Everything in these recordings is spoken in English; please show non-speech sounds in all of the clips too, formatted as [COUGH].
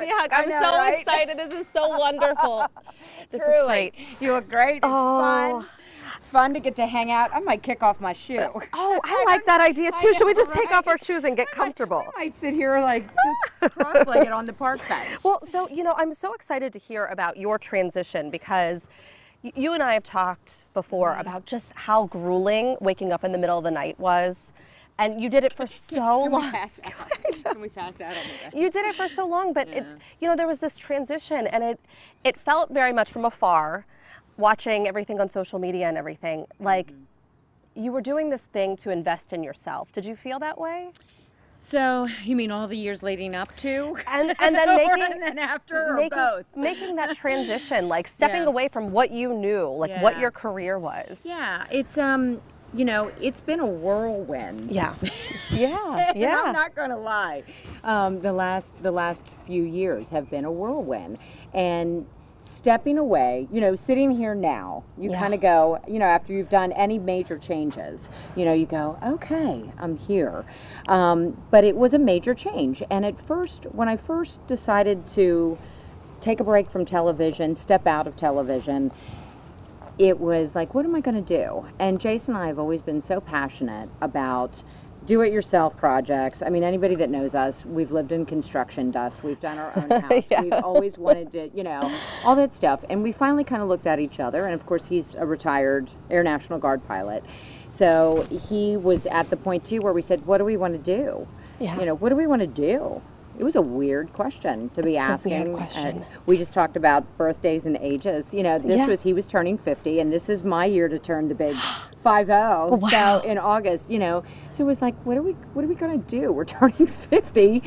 give me a hug. I'm know, so right? excited. This is so wonderful. [LAUGHS] This is Truly. great. You look great. It's Oh. fun. It's fun to get to hang out. I might kick off my shoe. Oh, I [LAUGHS] like that idea too. Should we just take off our shoes and get comfortable? I might sit here like just [LAUGHS] cross-legged on the park bench. Well, so, you know, I'm so excited to hear about your transition because you and I have talked before about just how grueling waking up in the middle of the night was. And you did it for so Can long. we pass? [LAUGHS] Can we pass out on the bed? You did it for so long, but it, you know, there was this transition, and it it felt very much from afar, watching everything on social media and everything. Like you were doing this thing to invest in yourself. Did you feel that way? So you mean all the years leading up to, And [LAUGHS] and then Or making and then after, or making, both? making that transition, like stepping Yeah. away from what you knew, like what your career was. Yeah, it's um, you know, it's been a whirlwind. Yeah. [LAUGHS] Yeah. Yeah. I'm not going to lie. Um, the last the last few years have been a whirlwind, and stepping away, you know, sitting here now, you Yeah. kind of go, you know, after you've done any major changes, you know, you go, okay, I'm here. Um, but it was a major change, and at first, when I first decided to take a break from television, step out of television, it was like, what am I going to do? And Jason and I have always been so passionate about do it yourself projects. I mean, anybody that knows us, we've lived in construction dust, we've done our own [LAUGHS] house, we've always wanted to, you know, all that stuff. And we finally kind of looked at each other. And of course, he's a retired Air National Guard pilot. So he was at the point too where we said, what do we want to do? Yeah. You know, what do we want to do? It was a weird question to be It's asking. Uh, and we just talked about birthdays and ages. You know, this Yeah. was he was turning 50 and this is my year to turn the big [GASPS] 50 Wow. so in august you know so it was like what are we what are we going to do [LAUGHS] we're turning 50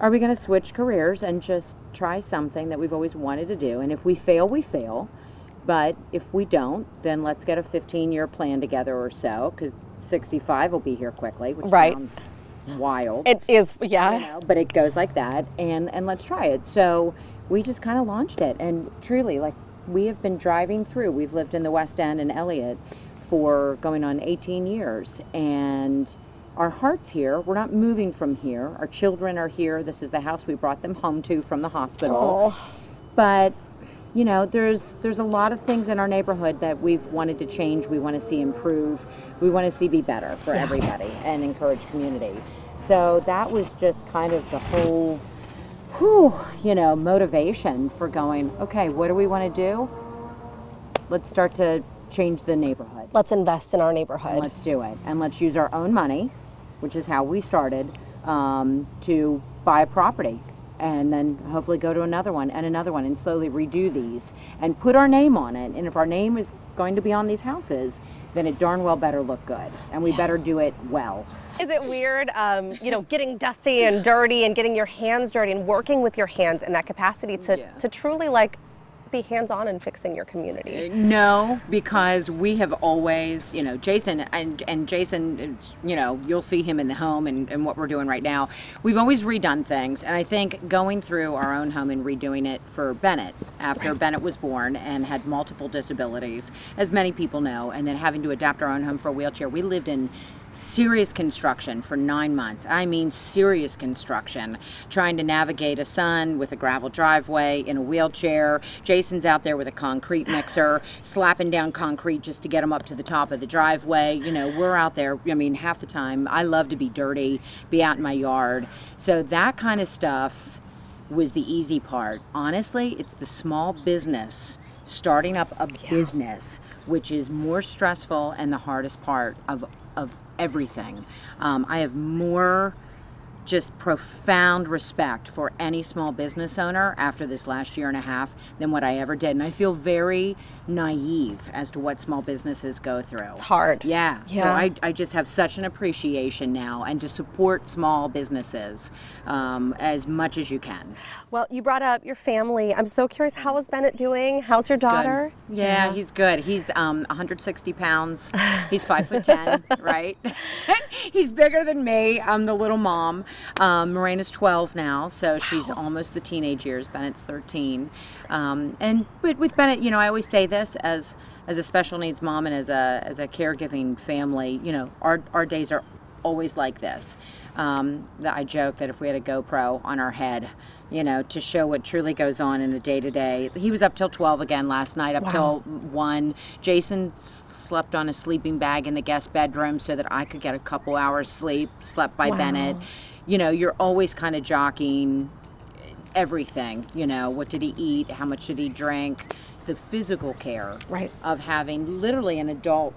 are we going to switch careers and just try something that we've always wanted to do and if we fail we fail but if we don't then let's get a 15 year plan together or so because 65 will be here quickly which Right. sounds [LAUGHS] wild. It is, yeah. you know, but it goes like that and and let's try it. So we just kind of launched it and truly like we have been driving through we've lived in the west end and elliott for going on 18 years and our hearts here we're not moving from here. Our children are here. This is the house we brought them home to from the hospital. Oh, but you know there's there's a lot of things in our neighborhood that we've wanted to change we want to see improve we want to see be better for everybody and encourage community. So that was just kind of the whole whew, you know motivation for going okay what do we want to do? Let's start to change the neighborhood. Let's invest in our neighborhood. Let's do it. And let's use our own money, which is how we started, um, to buy a property and then hopefully go to another one and another one and slowly redo these and put our name on it. And if our name is going to be on these houses, then it darn well better look good. And we better do it well. Is it weird, um, you know, getting dusty and dirty and getting your hands dirty and working with your hands in that capacity to, Yeah. to truly like be hands-on in fixing your community? Uh, no, because we have always, you know, Jason and and Jason, you know, you'll see him in the home and, and what we're doing right now. We've always redone things, and I think going through our own home and redoing it for Bennett after Bennett was born and had multiple disabilities, as many people know, and then having to adapt our own home for a wheelchair. We lived in serious construction for nine months. I mean, serious construction. Trying to navigate a son with a gravel driveway in a wheelchair. Jason's out there with a concrete mixer, slapping down concrete just to get him up to the top of the driveway. You know, we're out there, I mean, half the time. I love to be dirty, be out in my yard. So that kind of stuff was the easy part. Honestly, it's the small business starting up a business which is more stressful and the hardest part of of everything. Um, I have more just profound respect for any small business owner after this last year and a half than what I ever did. And I feel very naive as to what small businesses go through. It's hard. Yeah. yeah. So I, I just have such an appreciation now and to support small businesses um, as much as you can. Well, you brought up your family. I'm so curious, how is Bennett doing? How's your daughter? Good. Yeah, he's good. He's um, 160 pounds. He's five foot ten, [LAUGHS] right? [LAUGHS] he's bigger than me. I'm the little mom. Um, Morena's 12 now, so she's almost the teenage years. Bennett's 13. Um, and with, with Bennett, you know, I always say this as as a special needs mom and as a as a caregiving family. You know, our our days are always like this. Um, that I joke that if we had a GoPro on our head, you know, to show what truly goes on in a day to day. He was up till 12 again last night, up Wow. till 1. Jason slept on a sleeping bag in the guest bedroom so that I could get a couple hours sleep, slept by Wow. Bennett. You know, you're always kind of jockeying everything, you know, what did he eat, how much did he drink, the physical care Right. of having literally an adult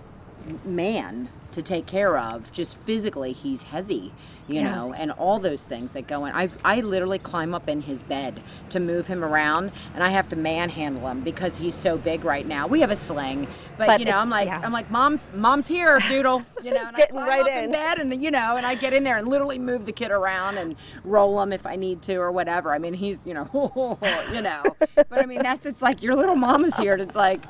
man to take care of just physically he's heavy you Yeah. know and all those things that go in I, I literally climb up in his bed to move him around and i have to manhandle him because he's so big right now we have a sling but, But you know i'm like yeah. i'm like mom's mom's here doodle you know and Getting I climb right up in in. bed and you know and i get in there and literally move the kid around and roll him if i need to or whatever i mean he's you know [LAUGHS] you know but i mean that's it's like your little mama's here to like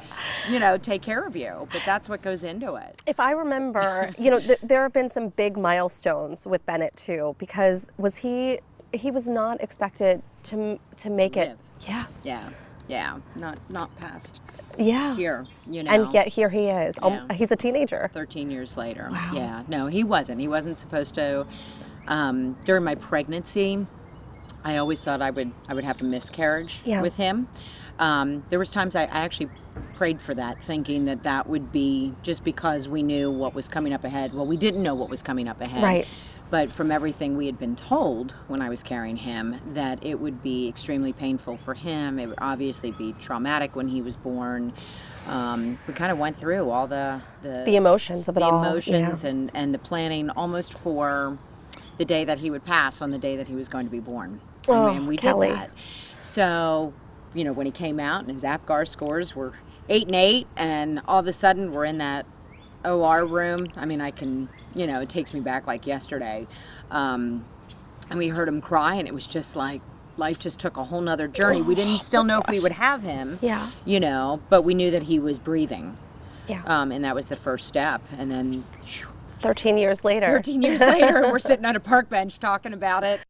you know take care of you but that's what goes into it If I remember, [LAUGHS] you know, th- there have been some big milestones with Bennett too, because was he he was not expected to to make it. Yeah, yeah yeah not not past yeah. here you know And yet here he is. Um, he's a teenager. 13 years later. Wow. Yeah, no, he wasn't. He wasn't supposed to. Um, during my pregnancy, I always thought I would I would have a miscarriage Yeah. with him. Um, there was times I, I actually prayed for that, thinking that that would be just because we knew what was coming up ahead. Well, we didn't know what was coming up ahead. Right. But from everything we had been told when I was carrying him, that it would be extremely painful for him. It would obviously be traumatic when he was born. Um, we kind of went through all the the, The emotions of it the all. emotions yeah. and, and the planning almost for the day that he would pass on the day that he was going to be born. Oh, and we Kelly. did that. So, you know, when he came out and his APGAR scores were eight and eight, and all of a sudden we're in that OR room. I mean, I can, you know, it takes me back like yesterday. Um, and we heard him cry, and it was just like life just took a whole nother journey. we didn't still know if we would have him, Yeah. you know, but we knew that he was breathing. Yeah. Um, and that was the first step. And then phew, 13 years later. 13 years later, we're [LAUGHS] sitting on a park bench talking about it.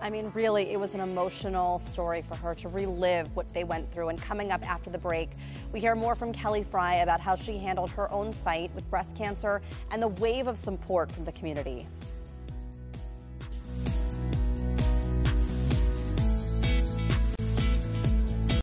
I mean, really, it was an emotional story for her to relive what they went through. And coming up after the break, we hear more from Kelly Frey about how she handled her own fight with breast cancer and the wave of support from the community.